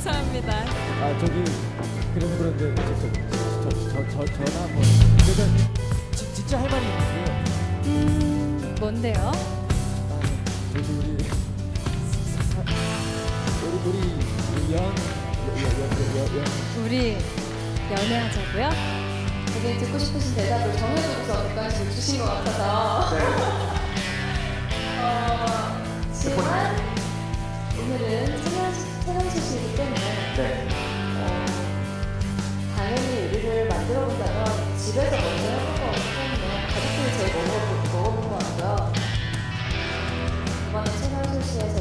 감사합니다. 아 저기 그래서 그런데 저저저 전화 한번 제가 지, 진짜 할 말이 있는데요. 음, 뭔데요? 아 저기 우리 사, 사, 우리 우리 연연연 연 연 우리 연애하자고요? 되게 듣고 싶으신 대답을 정해놓고서 객관식을 주신 것 같아서 어, 집에서 먼저 것 같기 때문에 가족들이 제일 먹어볼, 먹어볼 것 같고요. 이번에 채널 소시에서